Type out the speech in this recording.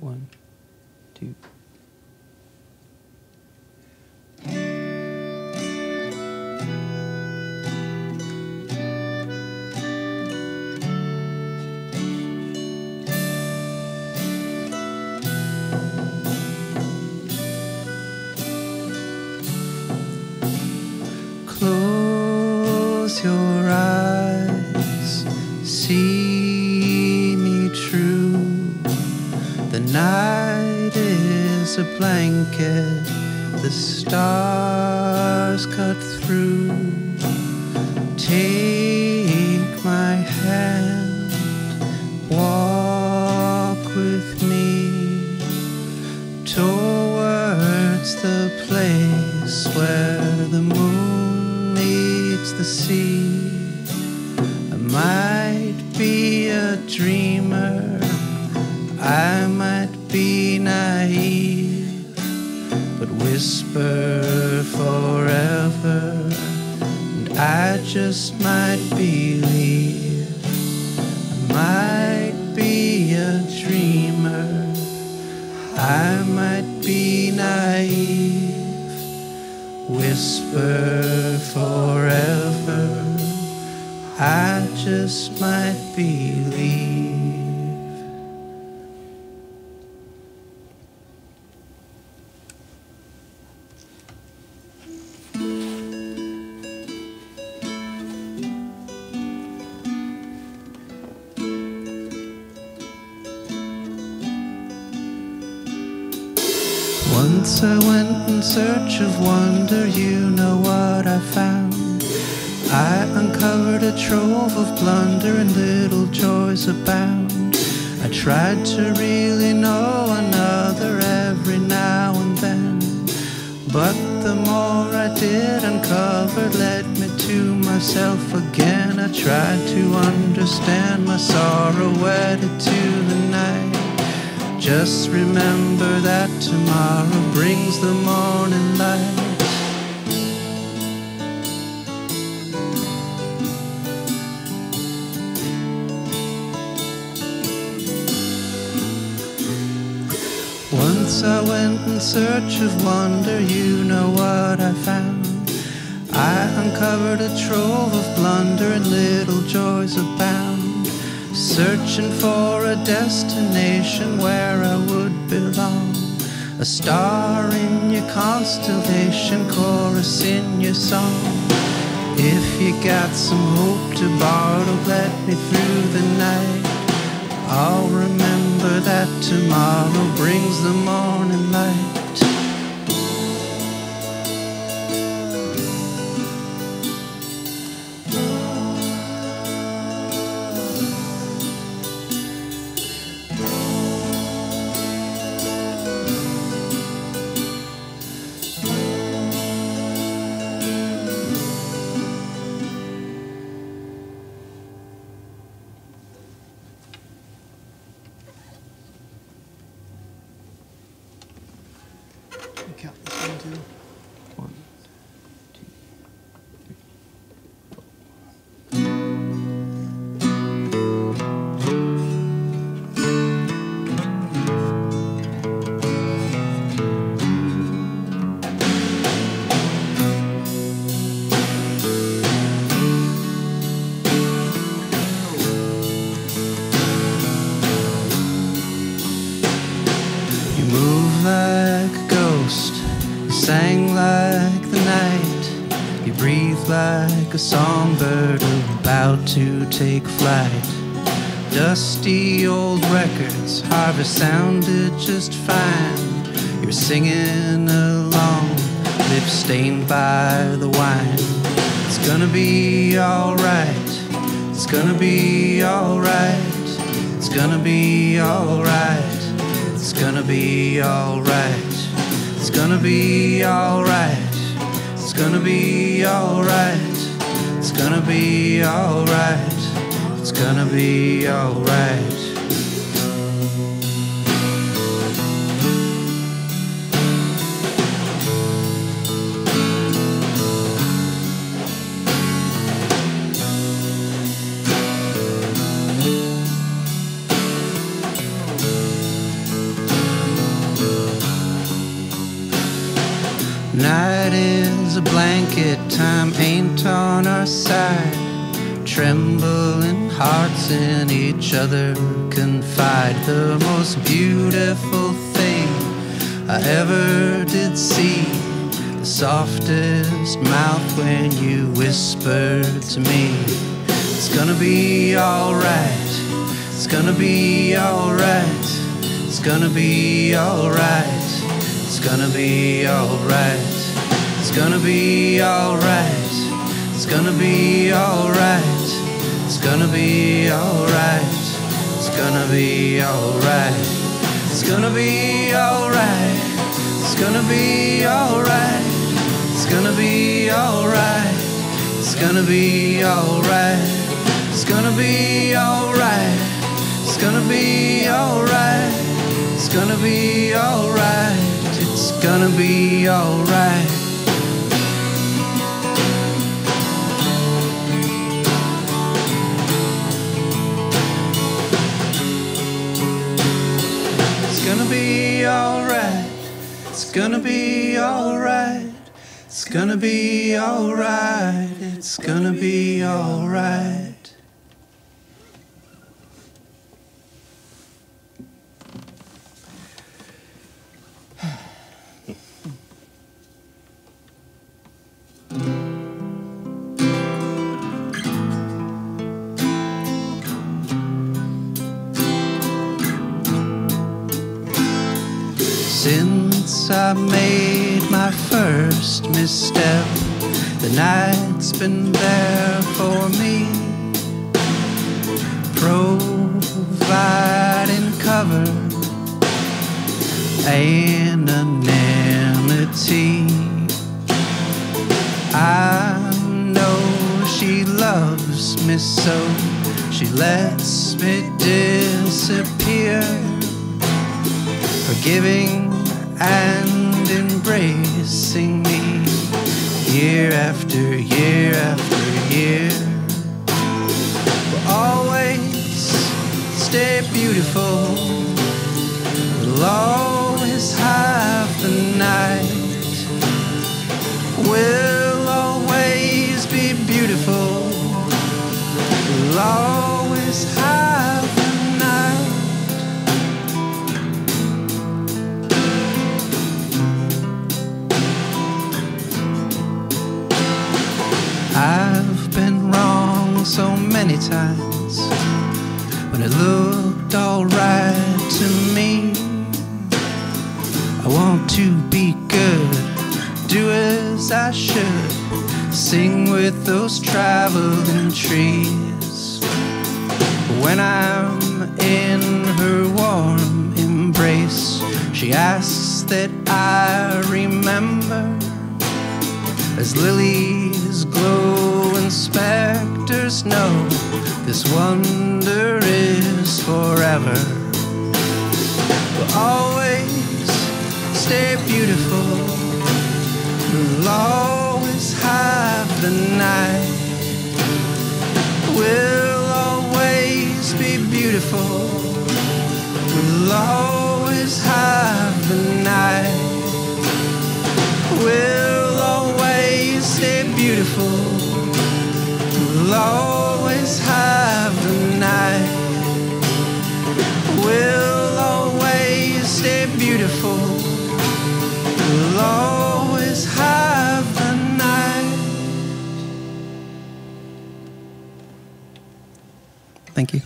One, two. Blanket, the stars cut through. Take my hand, walk with me towards the place where the moon meets the sea. I might be a dreamer, I might be naive, whisper forever, and I just might believe. I might be a dreamer. I might be naive, whisper forever. I just might believe. Once I went in search of wonder, you know what I found. I uncovered a trove of blunder and little joys abound. I tried to really know another every now and then. But the more I did uncover led me to myself again. I tried to understand my sorrow wedded to the night. Just remember that tomorrow brings the morning light. Once I went in search of wonder, you know what I found. I uncovered a trove of blunder and little joys abound. Searching for a destination where I would belong. A star in your constellation, chorus in your song. If you got some hope to borrow, let me through the night. I'll remember that tomorrow brings the morning light. Count this one too. You breathe like a songbird about to take flight. Dusty old records, harvest sounded just fine. You're singing along, lips stained by the wine. It's gonna be alright, it's gonna be alright, it's gonna be alright. It's gonna be alright. It's gonna be alright. It's gonna be alright. It's gonna be alright. It's gonna be alright. Night is a blanket, time ain't on our side. Trembling hearts in each other confide. The most beautiful thing I ever did see. The softest mouth when you whispered to me. It's gonna be alright. It's gonna be alright. It's gonna be alright. It's gonna be alright. It's gonna be alright. It's gonna be alright. It's gonna be alright. It's gonna be alright. It's gonna be alright. It's gonna be alright. It's gonna be alright. It's gonna be alright. It's gonna be alright. It's gonna be alright. It's gonna be alright. Gonna be alright. It's gonna be alright. It's gonna be alright. It's gonna be alright. It's gonna be alright. Since I made my first misstep, the night's been there for me, providing cover, anonymity. I know she loves me so, she lets me disappear. Forgiving and embracing me year after year after year. We'll always stay beautiful, We'll always have the night, We'll always be beautiful, many times when it looked alright to me. I want to be good, do as I should, sing with those traveling trees. When I'm in her warm embrace, she asks that I remember as lilies glow specters know this wonder is forever. We'll always stay beautiful. We'll always have the night. We'll always be beautiful. We'll always have the night Will always have the night. We'll always stay beautiful. We'll always have the night. Thank you.